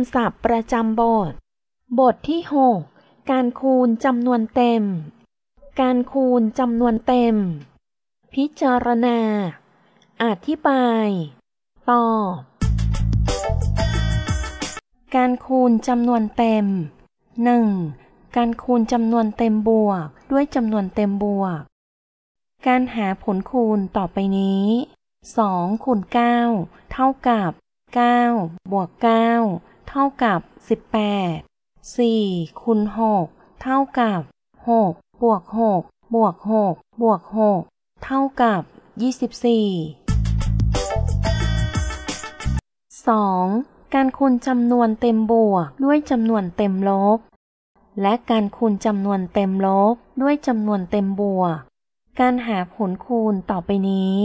ำศัพท์ประจำบท บทที่ 6 การคูณจำนวนเต็ม การคูณจำนวนเต็ม พิจารณา อธิบาย ตอบ การคูณจำนวนเต็ม 1. การคูณจำนวนเต็มบวก ด้วยจำนวนเต็มบวก การหาผลคูณต่อไปนี้ 2คูณ9เท่ากับ9บวก9 ท่ากับ 18 4คูณ6เท่ากับ 6 บวก 6 บวก 6 บวก 6 เท่ากับ 24 2. การคูณจำนวนเต็มบวกด้วยจำนวนเต็มลบ และการคูณจำนวนเต็มลบด้วยจำนวนเต็มบวก การหาผลคูณต่อไปนี้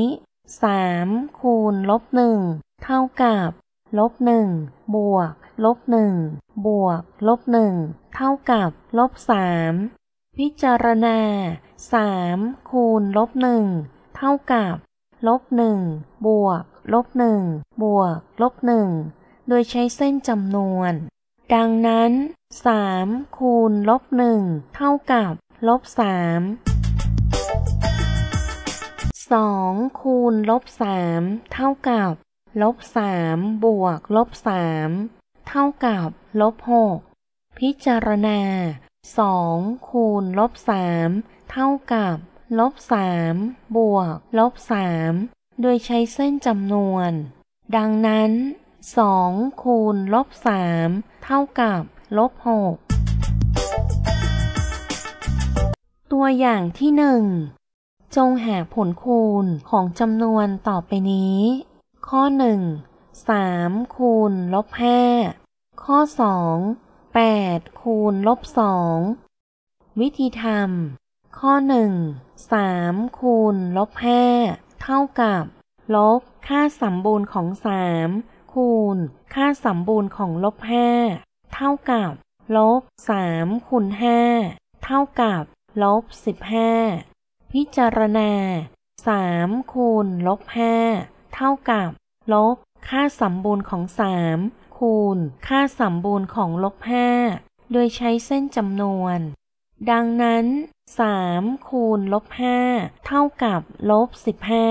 3. คูณลบ1เท่ากับลบหนึ่งบวก ลบหนึ่งบวก ลบหนึ่งเท่ากับ ลบสามพิจารณาสามคูณ ลบหนึ่งเท่ากับ ลบหนึ่งบวก ลบหนึ่งบวก ลบหนึ่งโดยใช้เส้นจำนวน ดังนั้นสามคูณ ลบหนึ่งเท่ากับ ลบสามสองคูณ ลบสามเท่ากับลบสามบวก ลบสาม เท่ากับลบหกพิจารณาสองคูณลบสามเท่ากับลบสามบวกลบสามโดยใช้เส้นจำนวน ดังนั้นสองคูณลบสามเท่ากับลบหกตัวอย่างที่หนึ่งจงหาผลคูณของจำนวนต่อไปนี้ ข้อหนึ่ง สามคูณลบห้าข้อสองแปดคูณลบสองวิธีทำข้อหนึ่งสามคูณลบห้าเท่ากับ ลบค่าสมบูรณ์ของสามคูณ ค่าสมบูรณ์ของลบห้าเท่ากับ ลบสามคูณห้าเท่ากับ ลบสิบห้าพิจารณาสามคูณลบห้าเท่ากับ ลบ ค่าสมบูรณ์ของสามคูณ ค่าสมบูรณ์ของลบห้าโดยใช้เส้นจำนวน ดังนั้นสามคูณลบห้าเท่ากับลบสิบห้า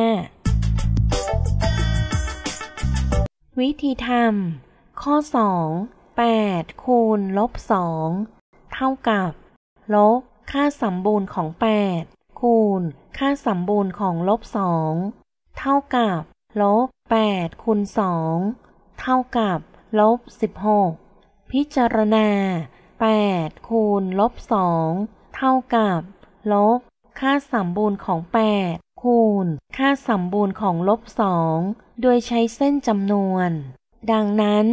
วิธีทำข้อสองแปดคูณลบสองเท่ากับ ลบ ค่าสมบูรณ์ของแปดคูณ ค่าสมบูรณ์ของลบสองเท่ากับ ลบ แปดคูณสองเท่ากับลบสิบหกพิจารณาแปดคูณลบสองเท่ากับ ลบ ค่าสมบูรณ์ของแปดคูณ ค่าสมบูรณ์ของลบสองโดยใช้เส้นจำนวน ดังนั้น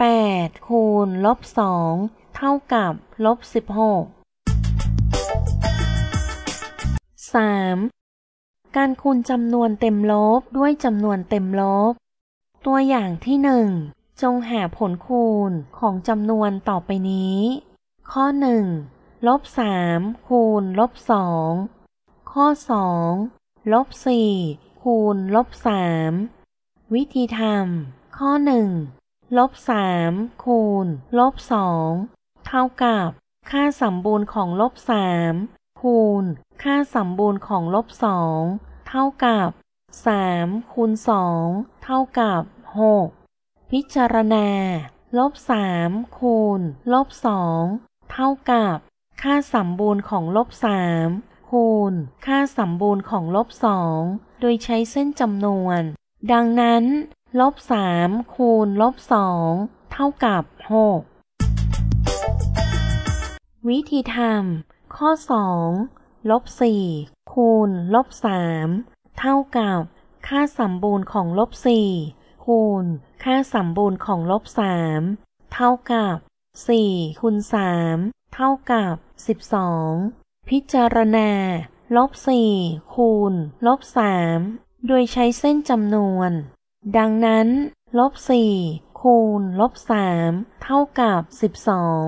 แปดคูณลบสองเท่ากับลบสิบห กามการคูณจำนวนเต็มลบด้วยจำนวนเต็มลบ ตัวอย่างที่หนึ่งจงหาผลคูณของจำนวนต่อไปนี้ ข้อหนึ่งลบสามคูณลบสองข้อสองลบสี่คูณลบสามวิธีทำข้อหนึ่งลบสามคูณลบสองเท่ากับ ค่าสมบูรณ์ของลบสามคูณ ค่าสมบูรณ์ของลบสอง เท่ากับสามคูณสองเท่ากับหกพิจารณา ลบสามคูณ ลบสองเท่ากับ ค่าสมบูรณ์ของลบสามคูณ ค่าสมบูรณ์ของลบสองโดยใช้เส้นจำนวน ดังนั้น ลบสามคูณ ลบสองเท่ากับหกวิธีทำข้อสองลบสี่ คูณลบสามเท่ากับ ค่าสมบูรณ์ของลบสี่คูณ ค่าสมบูรณ์ของลบสามเท่ากับสี่คูณสามเท่ากับสิบสองพิจารณาลบสี่คูณลบสามโดยใช้เส้นจำนวน ดังนั้นลบสี่คูณลบสามเท่ากับสิบสอง